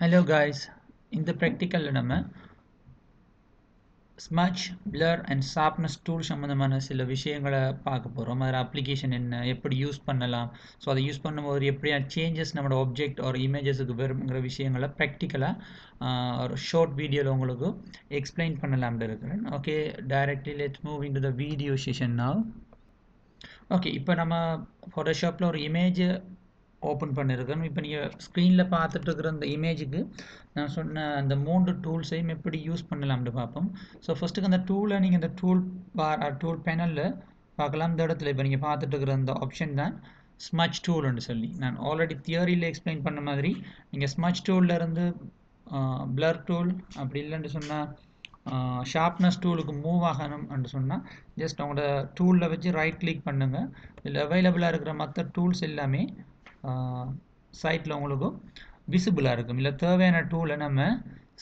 Hello guys இந்த ப்ராக்டிக்கலில் நம்ம smudge blur and sharpness tool சம்மந்தமான சில விஷயங்களை பார்க்க போகிறோம் அதில் அப்ளிகேஷன் என்ன எப்படி யூஸ் பண்ணலாம்? ஸோ அதை யூஸ் பண்ணும்போது எப்படியா சேஞ்சஸ் நம்மளோட ஆப்ஜெக்ட் ஒரு இமேஜஸுக்கு வருங்கிற விஷயங்களை ப்ராக்டிக்கலாக ஒரு ஷார்ட் வீடியோவில் உங்களுக்கு எக்ஸ்பிளைன் பண்ணலாம்னு இருக்கிறேன். Okay directly let's move in to the video session now okay இப்போ நம்ம ஃபோட்டோஷாப்பில் ஒரு இமேஜ் ஓப்பன் பண்ணியிருக்கேன் இப்போ நீங்கள் ஸ்க்ரீனில் பார்த்துட்டு இருக்கிற அந்த இமேஜுக்கு நான் சொன்ன அந்த மூன்று டூல்ஸையும் எப்படி யூஸ் பண்ணலாம்னு பார்ப்போம். ஸோ ஃபஸ்ட்டுக்கு அந்த டூலை நீங்கள் இந்த டூல் பார் டூல் பேனலில் பார்க்கலாம். இந்த இடத்துல இப்போ நீங்கள் பார்த்துட்டு இருக்கிற அந்த ஆப்ஷன் தான் ஸ்மச் டூல்னு சொல்லி. நான் ஆல்ரெடி தியரியில் எக்ஸ்பிளைன் பண்ண மாதிரி நீங்கள் ஸ்மச் டூல்லேருந்து பிளர் டூல் அப்படி இல்லைன்னு சொன்னால் ஷார்ப்னஸ் டூலுக்கு மூவ் ஆகணும்னு சொன்னால் ஜஸ்ட் அவங்களோட டூலில் வச்சு ரைட் கிளிக் பண்ணுங்கள் இதில் அவைலபிளாக இருக்கிற மற்ற டூல்ஸ் எல்லாமே சைட்டில் உங்களுக்கு விசிபிளாக இருக்கும். இல்லை தேவையான டூலை நம்ம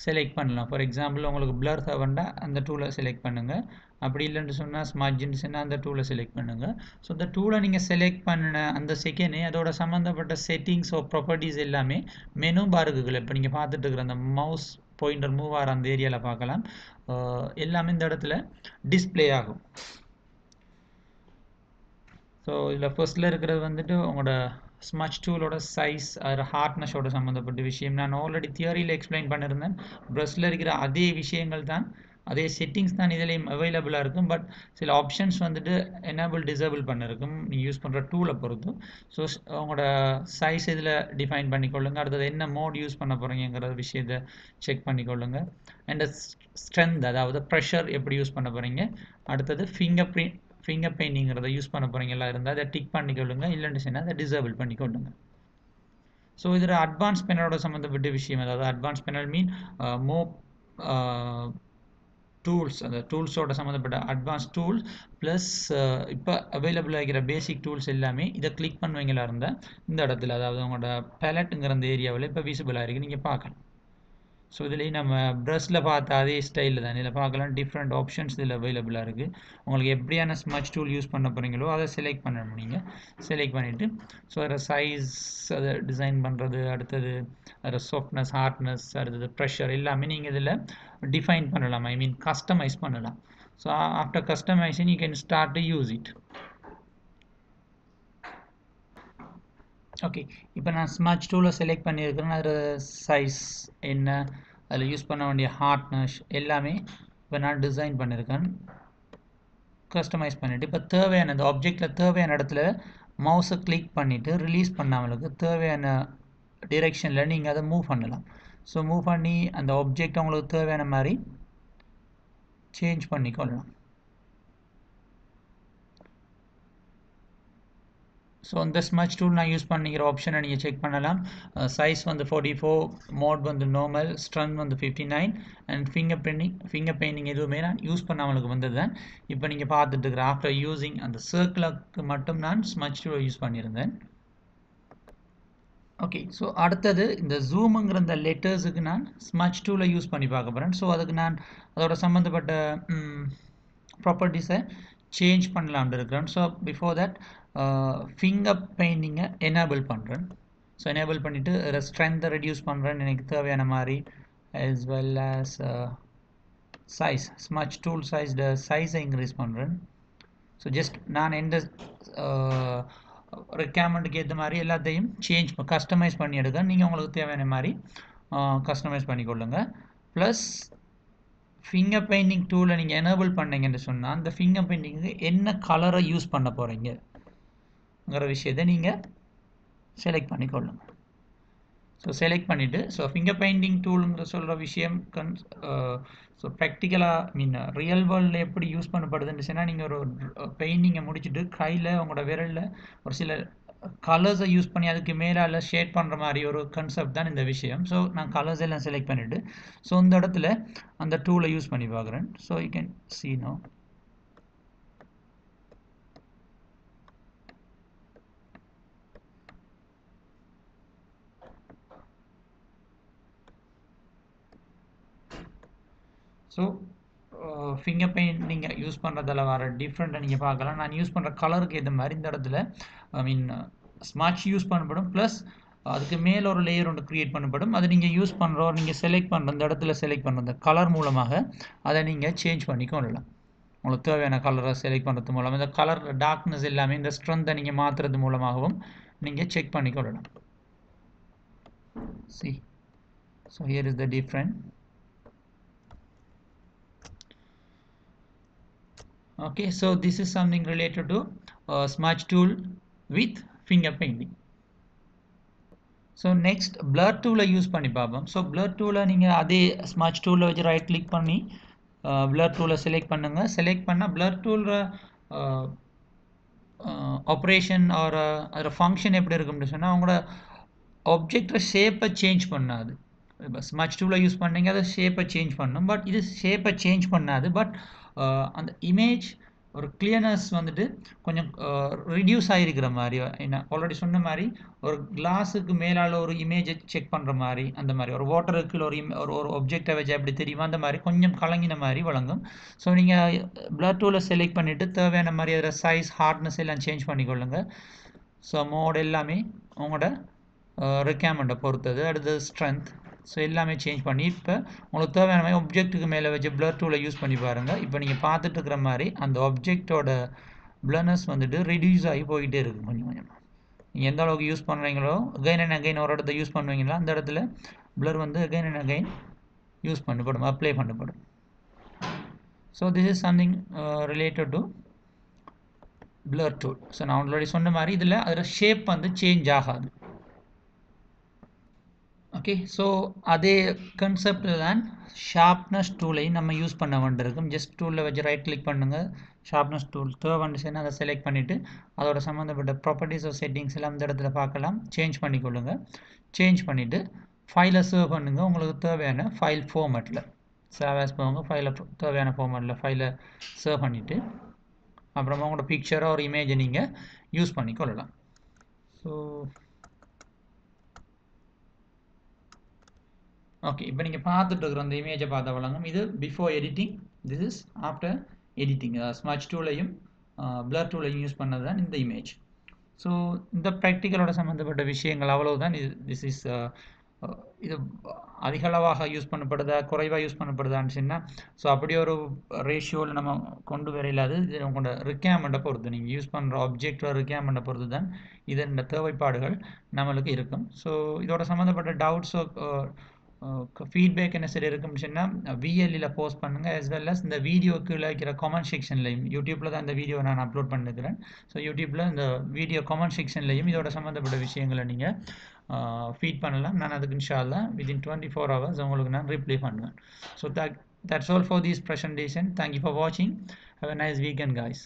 செலக்ட் பண்ணலாம். ஃபார் எக்ஸாம்பிள் உங்களுக்கு பிளர் தேவைண்டா அந்த டூலை செலக்ட் பண்ணுங்கள் அப்படி இல்லைன்னு சொன்னால் ஸ்மார்ட் சொன்னால் அந்த டூலை செலக்ட் பண்ணுங்கள் ஸோ அந்த டூலை நீங்கள் செலக்ட் பண்ணின அந்த செகண்டே அதோட சம்மந்தப்பட்ட செட்டிங்ஸ் ஓ ப்ராப்பர்ட்டிஸ் எல்லாமே மெனு பாருக்குகள் இப்போ நீங்கள் பார்த்துட்டு இருக்கிற அந்த மவுஸ் பாயிண்டர் மூவ் ஆகிற அந்த ஏரியாவில் பார்க்கலாம். எல்லாமே இந்த இடத்துல டிஸ்பிளே ஆகும். ஸோ இதில் ஃபர்ஸ்ட்டில் இருக்கிறது வந்துட்டு உங்களோட ஸ்மச் டூலோட சைஸ் அது ஹார்ட்னஸோட சம்மந்தப்பட்ட விஷயம். நான் ஆல்ரெடி தியரியில் எக்ஸ்பிளைன் பண்ணியிருந்தேன் ப்ரஷில் இருக்கிற அதே விஷயங்கள் தான் அதே செட்டிங்ஸ் தான் இதிலையும் அவைலபிளாக இருக்கும். பட் சில ஆப்ஷன்ஸ் வந்துட்டு எனேபிள் டிசேபிள் பண்ணிருக்கும். நீங்கள் யூஸ் பண்ணுற டூலை பொறுத்து. ஸோ உங்களோட சைஸ் இதில் டிஃபைன் பண்ணிக்கொள்ளுங்க. அடுத்தது என்ன மோட் யூஸ் பண்ண போகிறீங்கிற விஷயத்தை செக் பண்ணிக்கொள்ளுங்க. அண்ட் ஸ்ட்ரென்த் அதாவது ப்ரெஷர் எப்படி யூஸ் பண்ண போகிறீங்க அடுத்தது ஃபிங்கர் பிரிண்ட் ஃபிங்கர் பெயிண்டிங்கிறத யூஸ் பண்ண போகிறீங்களா இருந்தால் அதை டிக் பண்ணிக்கொள்ளுங்க இல்லைன்னு சொன்னால் அதை டிசேபிள் பண்ணிக்கொள்ளுங்க ஸோ இதில் அட்வான்ஸ் பெனலோட சம்மந்தப்பட்ட விஷயம் அதாவது அட்வான்ஸ் பெனல் மீன் மோ டூல்ஸ் அந்த டூல்ஸோட சம்மந்தப்பட்ட அட்வான்ஸ் டூல் ப்ளஸ் இப்போ அவைலபிள் ஆகிற பேசிக் டூல்ஸ் எல்லாமே இதை கிளிக் பண்ணுவீங்களா இருந்தால் இந்த இடத்துல அதாவது உங்களோட பேலட்டுங்கிற அந்த ஏரியாவில் இப்போ விசிபிளாக இருக்குது நீங்கள் பார்க்கலாம். ஸோ இதுலேயும் நம்ம ப்ரஷில் பார்த்த அதே ஸ்டைலில் தான். இதில் பார்க்கலாம் டிஃப்ரெண்ட் ஆப்ஷன்ஸ் இதில் அவைலபிளாக இருக்குது உங்களுக்கு எப்படியான ஸ்மச் டூல் யூஸ் பண்ண போகிறீங்களோ அதை செலக்ட் பண்ண நீங்கள் செலக்ட் பண்ணிவிட்டு ஸோ அதில் சைஸ் அதை டிசைன் பண்ணுறது அடுத்தது அதில் சாஃப்ட்னஸ் ஹார்ட்னஸ் அடுத்தது ப்ரெஷர் எல்லாமே நீங்கள் இதில் டிஃபைன் பண்ணலாம். ஐ மீன் கஸ்டமைஸ் பண்ணலாம். So after customisation you can start to use it okay இப்போ நான் ஸ்மார்ட் டூவில் செலக்ட் பண்ணியிருக்கிறேன். அதில் சைஸ் என்ன அதில் யூஸ் பண்ண வேண்டிய ஹார்ட்னஸ் எல்லாமே இப்போ நான் டிசைன் பண்ணியிருக்கேன். கஸ்டமைஸ் பண்ணிவிட்டு இப்போ தேவையான இந்த ஆப்ஜெக்டில் தேவையான இடத்துல மவுஸை கிளிக் பண்ணிவிட்டு ரிலீஸ் பண்ணாமலுக்கு தேவையான டிரெக்ஷனில் நீங்கள் அதை மூவ் பண்ணலாம். ஸோ மூவ் பண்ணி அந்த ஆப்ஜெக்ட் உங்களுக்கு தேவையான மாதிரி சேஞ்ச் பண்ணிக்கொள்ளலாம். ஸோ இந்த ஸ்மச் டூல் நான் யூஸ் பண்ணிக்கிற ஆப்ஷனை நீங்கள் செக் பண்ணலாம். Uh, சைஸ் வந்து ஃபார்ட்டி ஃபோர் மோட் வந்து நார்மல் ஸ்ட்ரென்த் வந்து fifty nine and finger printing finger painting எதுவுமே நான் யூஸ் பண்ணாமலுக்கு வந்தது தான் இப்போ நீங்கள் பார்த்துட்டு இருக்கிற ஆஃப்டர் யூஸிங் அந்த சர்க்கிளுக்கு மட்டும் நான் ஸ்மச் டூலை யூஸ் பண்ணியிருந்தேன். ஓகே ஸோ அடுத்தது இந்த ஜூமுங்கிற இந்த லெட்டர்ஸுக்கு நான் ஸ்மச் டூலை யூஸ் பண்ணி பார்க்க போகிறேன் ஸோ அதுக்கு நான் அதோட சம்மந்தப்பட்ட ப்ராப்பர்ட்டிஸை சேஞ்ச் பண்ணலாம்னு இருக்கிறேன். ஸோ பிஃபோர் தட் ஃபிங்கர் பெயிண்டிங்கை எனேபிள் பண்ணுறேன் ஸோ எனேபிள் பண்ணிவிட்டு ஸ்ட்ரென்த்தை ரெடியூஸ் பண்ணுறேன் எனக்கு தேவையான மாதிரி as well as size smudge tool size சைஸை இன்க்ரீஸ் பண்ணுறேன் ஸோ ஜஸ்ட் நான் எந்த ரெக்யர்மெண்ட்டுக்கு ஏற்ற மாதிரி எல்லாத்தையும் சேஞ்ச் கஸ்டமைஸ் பண்ணி எடுக்க நீங்கள் உங்களுக்கு தேவையான மாதிரி கஸ்டமைஸ் பண்ணிக்கொள்ளுங்க ப்ளஸ் ஃபிங்கர் பெயிண்டிங் டூலை நீங்கள் எனேபிள் பண்ணீங்கன்னு சொன்னால் அந்த ஃபிங்கர் பெயிண்டிங்கு என்ன கலரை யூஸ் பண்ண போகிறீங்க ங்கிற விஷயத்தை நீங்கள் செலக்ட் பண்ணிக்கொள்ளுங்க ஸோ செலக்ட் பண்ணிவிட்டு ஸோ ஃபிங்கர் பெயிண்டிங் டூலுங்கிற சொல்கிற விஷயம் கன் ஸோ ப்ராக்டிக்கலாக மீன் ரியல் வேர்ல்டில் எப்படி யூஸ் பண்ணப்படுதுன்னு சொன்னால் நீங்கள் ஒரு பெயிண்டிங்கை முடிச்சுட்டு கையில் உங்களோட விரலில் ஒரு சில கலர்ஸை யூஸ் பண்ணி அதுக்கு மேலால் ஷேட் பண்ணுற மாதிரி ஒரு கன்செப்ட் தான் இந்த விஷயம். ஸோ நான் கலர்ஸ் எல்லாம் செலக்ட் பண்ணிவிட்டு ஸோ இந்த இடத்துல அந்த டூலை யூஸ் பண்ணி பார்க்குறேன். So you can see no so finger paint நீங்கள் யூஸ் பண்ணுறதில் வர டிஃப்ரெண்ட்டை நீங்கள் பார்க்கலாம். நான் யூஸ் பண்ணுற கலருக்கு ஏற்ற மாதிரி இந்த இடத்துல ஐ மீன் ஸ்மாச் யூஸ் பண்ணப்படும். ப்ளஸ் அதுக்கு மேலே ஒரு லேயர் ஒன்று க்ரியேட் பண்ணப்படும். அதை நீங்கள் யூஸ் பண்ணுறோம் நீங்கள் செலக்ட் பண்ணுற அந்த இடத்துல செலக்ட் பண்ணுற அந்த கலர் மூலமாக அதை நீங்கள் சேஞ்ச் பண்ணிக்கொள்ளலாம் உங்களுக்கு தேவையான கலரை செலக்ட் பண்ணுறது மூலம் இந்த கலர் டார்க்னஸ் எல்லாமே இந்த ஸ்ட்ரென்த்தை நீங்கள் மாற்றுறது மூலமாகவும் நீங்கள் செக் பண்ணிக்கொள்ளலாம் C so here is the different okay so this is something related to uh, smudge tool with finger painting. So next blur டூலை யூஸ் பண்ணி பார்ப்போம். ஸோ பிளர் டூலை நீங்கள் அதே ஸ்மச் டூலில் வச்சு ரைட் கிளிக் பண்ணி பிளர் டூலை செலக்ட் பண்ணுங்கள் செலக்ட் பண்ணால் பிளர் டூலில் ஆப்ரேஷன் ஆர் அதோட ஃபங்க்ஷன் எப்படி இருக்கும்னு சொன்னால் அவங்களோட ஆப்ஜெக்டை ஷேப்பை சேஞ்ச் பண்ணாது. இப்போ ஸ்மச் டூவில் யூஸ் பண்ணீங்க அதை ஷேப்பை சேஞ்ச் பண்ணும். பட் இது ஷேப்பை சேஞ்ச் பண்ணாது. பட் அந்த இமேஜ் ஒரு கிளியர்னஸ் வந்துட்டு கொஞ்சம் ரிடியூஸ் ஆகிருக்கிற மாதிரி என்ன ஆல்ரெடி சொன்ன மாதிரி ஒரு கிளாஸுக்கு மேலால் ஒரு இமேஜை செக் பண்ணுற மாதிரி அந்த மாதிரி ஒரு வாட்டருக்கு ஒரு ஒரு ஒரு ஒப்ஜெக்டை வச்சு எப்படி தெரியுமா அந்த மாதிரி கொஞ்சம் கலங்கின மாதிரி வழங்கும். ஸோ நீங்கள் பிளர் டூவில் செலக்ட் பண்ணிவிட்டு தேவையான மாதிரி அதில் சைஸ் ஹார்ட்னஸ் எல்லாம் சேஞ்ச் பண்ணிக்கொள்ளுங்க. ஸோ மோட் எல்லாமே உங்களோட ரெக்யர்மெண்ட்டை பொறுத்தது. அடுத்தது ஸ்ட்ரென்த் ஸோ எல்லாமே சேஞ்ச் பண்ணி இப்போ உங்களுக்கு தேவையான மாதிரி ஒப்ஜெக்ட்டுக்கு மேலே வச்சு பிளர் டூவில் யூஸ் பண்ணி பாருங்கள் இப்போ நீங்கள் பார்த்துட்டு இருக்கிற மாதிரி அந்த ஒப்ஜெக்டோட பிளர்னஸ் வந்துட்டு ரிடியூஸ் ஆகி போயிட்டே இருக்கும் கொஞ்சம் கொஞ்சமாக நீங்கள் எந்த அளவுக்கு யூஸ் பண்ணுறீங்களோ அகைன் அண்ட் அகைன் ஒரு இடத்த யூஸ் பண்ணுவீங்களோ அந்த இடத்துல பிளர் வந்து அகைன் அண்ட் அகைன் யூஸ் பண்ணப்படும் அப்ளை பண்ணப்படும். So this is something related to blur tool so நான் ஆல்ரெடி சொன்ன மாதிரி இதில் அதில் ஷேப் வந்து சேஞ்ச் ஆகாது. ஓகே ஸோ அதே கன்செப்டில் தான் ஷார்ப்னஸ் டூலையும் நம்ம யூஸ் பண்ண வேண்டியிருக்கும். ஜஸ்ட் டூலில் வச்சு ரைட் கிளிக் பண்ணுங்கள் ஷார்ப்னஸ் டூல் தேவைன்னு அதை செலக்ட் பண்ணிவிட்டு அதோட சம்மந்தப்பட்ட ப்ராப்பர்ட்டிஸ் ஆஃப் செட்டிங்ஸ் எல்லாம் இந்த இடத்துல பார்க்கலாம். சேஞ்ச் பண்ணிக்கொள்ளுங்கள் சேஞ்ச் பண்ணிவிட்டு ஃபைலை சர்வ் பண்ணுங்கள் உங்களுக்கு தேவையான ஃபைல் ஃபார்மேட்டில் சேவ் போங்க. ஃபைலை தேவையான ஃபார்மேட்டில் ஃபைலை சேர்வ் பண்ணிவிட்டு அப்புறமா உங்களோட பிக்சரோ ஒரு இமேஜை நீங்கள் யூஸ் பண்ணிக்கொள்ளலாம். ஸோ ஓகே இப்போ நீங்கள் பார்த்துட்டு இருக்கிற அந்த இமேஜை பார்த்த வழங்கும். இது before editing this is after editing smudge டூலையும் blur டூலையும் யூஸ் பண்ணது தான் இந்த இமேஜ் ஸோ இந்த ப்ராக்டிக்கலோட சம்மந்தப்பட்ட விஷயங்கள் அவ்வளவுதான். இது திஸ் இஸ் இது அதிகளவாக யூஸ் பண்ணப்படுதா குறைவாக யூஸ் பண்ணப்படுதான்னு சொன்னால் ஸோ அப்படி ஒரு ரேஷியோவில் நம்ம கொண்டு வர இல்லாது இது உங்களோட ரிக்யர்மெண்ட்டை பொறுத்து. நீங்கள் யூஸ் பண்ணுற ஆப்ஜெக்டோட ரிக்யர்மெண்ட்டை பொறுத்து தான் இதன் தேவைப்பாடுகள் நம்மளுக்கு இருக்கும். ஸோ இதோட சம்மந்தப்பட்ட டவுட்ஸோ ஃபீட்பேக் என்ன சரி இருக்கும்னு சொன்னால் விஎல்லில் போஸ்ட் பண்ணுங்கள் அஸ் வெல் அஸ் இந்த வீடியோக்கு இருக்கிற கமெண்ட் செக்ஷன்லையும் யூடியூப்பில் தான் இந்த வீடியோ நான் அப்லோட் பண்ணிருக்கிறேன். ஸோ யூடியூப்பில் இந்த வீடியோ கமெண்ட் செக்ஷன்லையும் இதோட சம்மந்தப்பட்ட விஷயங்களை நீங்கள் ஃபீட் பண்ணலாம். நான் அதுக்கு இன்ஷால்லா வித்தின் டுவெண்ட்டி ஃபோர் ஹவர்ஸ் உங்களுக்கு நான் ரிப்ளை பண்ணுவேன். So that that's all for these presentation thank you for வாட்சிங் have a nice weekend guys